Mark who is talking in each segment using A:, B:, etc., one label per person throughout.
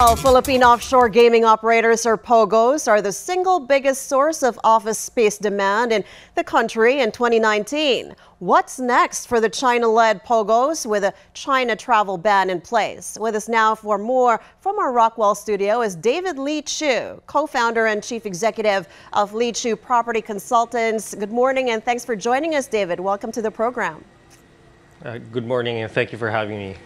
A: Well, Philippine offshore gaming operators or POGOs are the single biggest source of office space demand in the country in 2019. What's next for the China-led POGOs with a China travel ban in place? With us now for more from our Rockwell studio is David Leechiu, co-founder and chief executive of Leechiu Property Consultants. Good morning and thanks for joining us, David. Welcome to the program.
B: Uh, good morning and thank you for having me.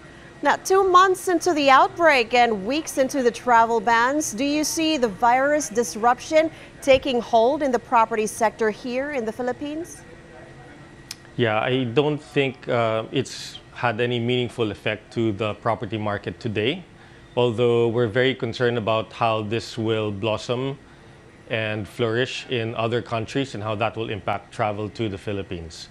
A: Now, two months into the outbreak and weeks into the travel bans, do you see the virus disruption taking hold in the property sector here in the Philippines?
B: Yeah, I don't think uh, it's had any meaningful effect to the property market today, although we're very concerned about how this will blossom and flourish in other countries and how that will impact travel to the Philippines.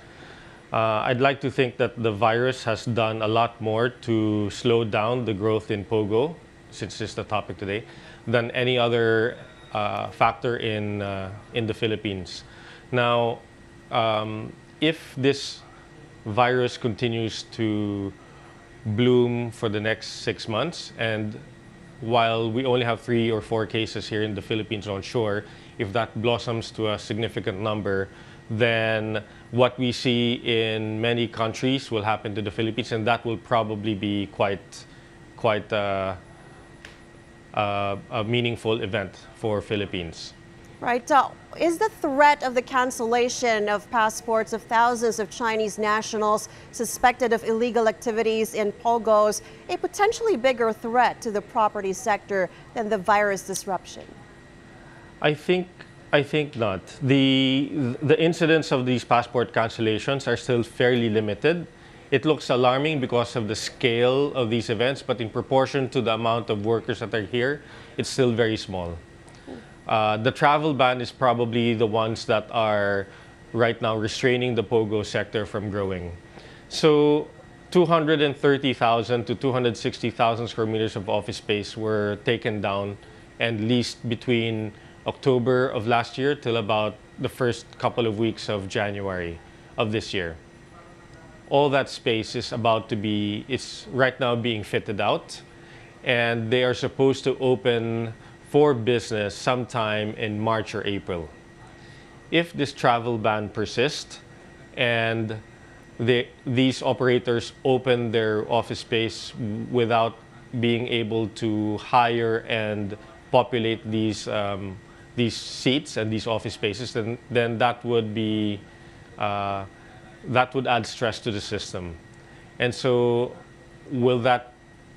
B: Uh, I'd like to think that the virus has done a lot more to slow down the growth in POGO, since it's the topic today, than any other uh, factor in, uh, in the Philippines. Now, um, if this virus continues to bloom for the next six months, and while we only have three or four cases here in the Philippines onshore, if that blossoms to a significant number, then what we see in many countries will happen to the Philippines, and that will probably be quite, quite uh, uh, a meaningful event for Philippines.
A: Right. Uh, is the threat of the cancellation of passports of thousands of Chinese nationals suspected of illegal activities in Pogos a potentially bigger threat to the property sector than the virus disruption?
B: I think I think not. The, the incidence of these passport cancellations are still fairly limited. It looks alarming because of the scale of these events, but in proportion to the amount of workers that are here, it's still very small. Uh, the travel ban is probably the ones that are right now restraining the POGO sector from growing. So 230,000 to 260,000 square meters of office space were taken down and leased between October of last year till about the first couple of weeks of January of this year. All that space is about to be, it's right now being fitted out and they are supposed to open for business sometime in March or April. If this travel ban persists and they, these operators open their office space without being able to hire and populate these um, these seats and these office spaces, then, then that would be, uh, that would add stress to the system. And so will that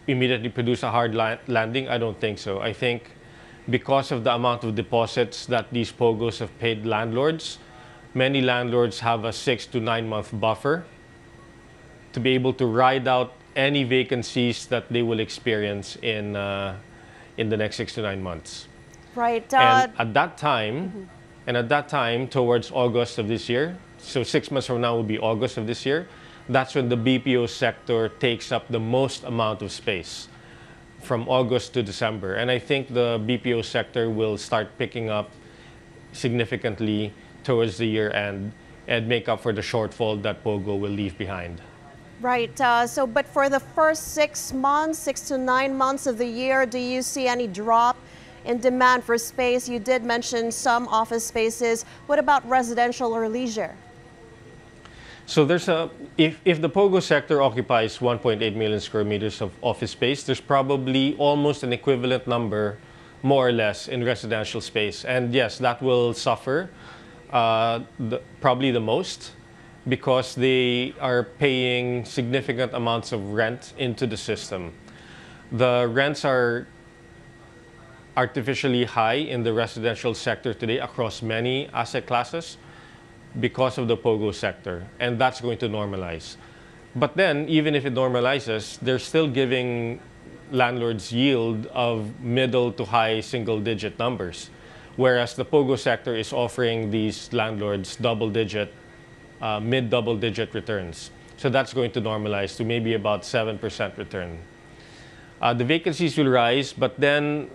B: immediately produce a hard la landing? I don't think so. I think because of the amount of deposits that these POGOs have paid landlords, many landlords have a six to nine month buffer to be able to ride out any vacancies that they will experience in, uh, in the next six to nine months.
A: Right.
B: Uh, and at that time, mm -hmm. and at that time, towards August of this year, so six months from now will be August of this year, that's when the BPO sector takes up the most amount of space from August to December. And I think the BPO sector will start picking up significantly towards the year end and make up for the shortfall that POGO will leave behind.
A: Right. Uh, so, but for the first six months, six to nine months of the year, do you see any drop in demand for space. You did mention some office spaces. What about residential or leisure?
B: So there's a, if, if the POGO sector occupies 1.8 million square meters of office space, there's probably almost an equivalent number, more or less, in residential space. And yes, that will suffer uh, the, probably the most because they are paying significant amounts of rent into the system. The rents are artificially high in the residential sector today across many asset classes because of the POGO sector, and that's going to normalize. But then, even if it normalizes, they're still giving landlords yield of middle to high single digit numbers, whereas the POGO sector is offering these landlords double digit, uh, mid double digit returns. So that's going to normalize to maybe about 7% return. Uh, the vacancies will rise, but then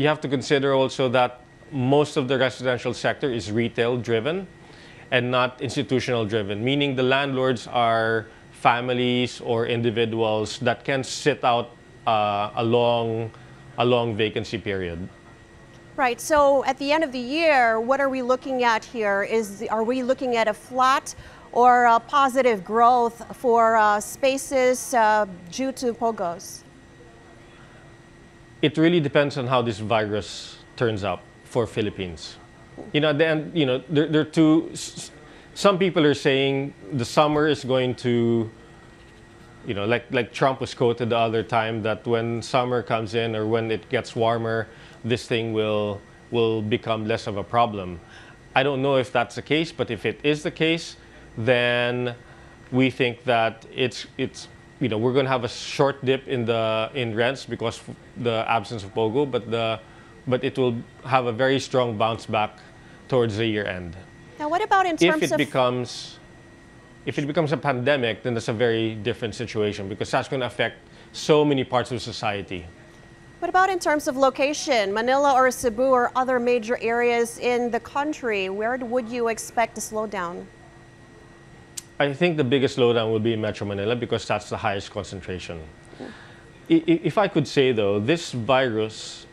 B: you have to consider also that most of the residential sector is retail driven and not institutional driven, meaning the landlords are families or individuals that can sit out uh, a long a long vacancy period.
A: Right. So at the end of the year, what are we looking at here? Is are we looking at a flat or a positive growth for uh, spaces uh, due to pogos?
B: It really depends on how this virus turns out for Philippines. You know, then you know there, there are two. Some people are saying the summer is going to you know, like like Trump was quoted the other time that when summer comes in or when it gets warmer, this thing will will become less of a problem. I don't know if that's the case, but if it is the case, then we think that it's it's you know we're going to have a short dip in the in rents because of the absence of pogo, but the but it will have a very strong bounce back towards the year end.
A: Now, what about in terms
B: if it
A: of
B: becomes if it becomes a pandemic, then that's a very different situation because that's going to affect so many parts of society.
A: What about in terms of location? Manila or Cebu or other major areas in the country, where would you expect a slowdown?
B: I think the biggest slowdown will be in Metro Manila because that's the highest concentration. If I could say though, this virus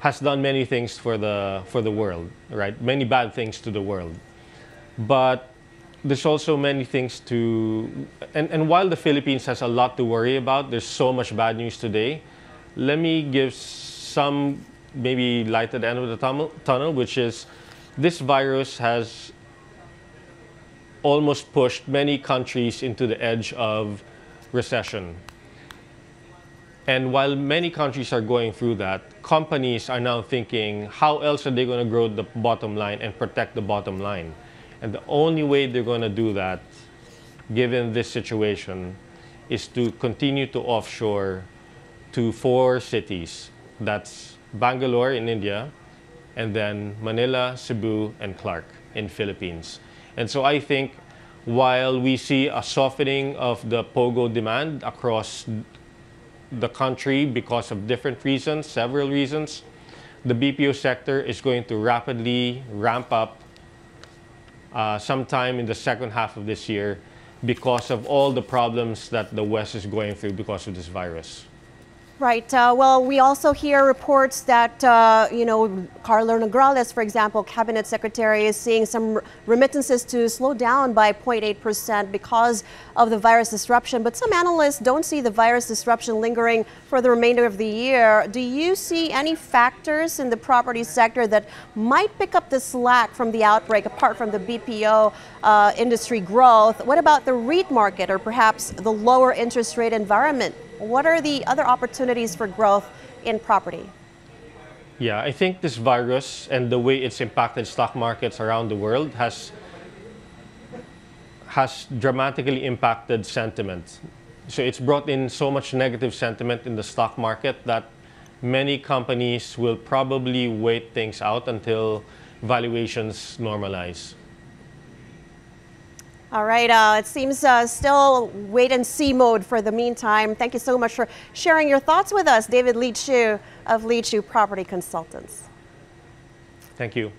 B: has done many things for the for the world, right? Many bad things to the world. But there's also many things to and, and while the philippines has a lot to worry about there's so much bad news today let me give some maybe light at the end of the tunnel, tunnel which is this virus has almost pushed many countries into the edge of recession and while many countries are going through that companies are now thinking how else are they going to grow the bottom line and protect the bottom line and the only way they're going to do that, given this situation, is to continue to offshore to four cities. That's Bangalore in India, and then Manila, Cebu, and Clark in Philippines. And so I think while we see a softening of the POGO demand across the country because of different reasons, several reasons, the BPO sector is going to rapidly ramp up uh, sometime in the second half of this year because of all the problems that the West is going through because of this virus.
A: Right. Uh, well, we also hear reports that, uh, you know, Carlo Nograles, for example, cabinet secretary, is seeing some remittances to slow down by 0.8% because of the virus disruption. But some analysts don't see the virus disruption lingering for the remainder of the year. Do you see any factors in the property sector that might pick up the slack from the outbreak, apart from the BPO uh, industry growth? What about the REIT market or perhaps the lower interest rate environment? What are the other opportunities for growth in property?
B: Yeah, I think this virus and the way it's impacted stock markets around the world has has dramatically impacted sentiment. So it's brought in so much negative sentiment in the stock market that many companies will probably wait things out until valuations normalize.
A: All right, uh, it seems uh, still wait and see mode for the meantime. Thank you so much for sharing your thoughts with us, David Leechiu of Leechiu Property Consultants.
B: Thank you.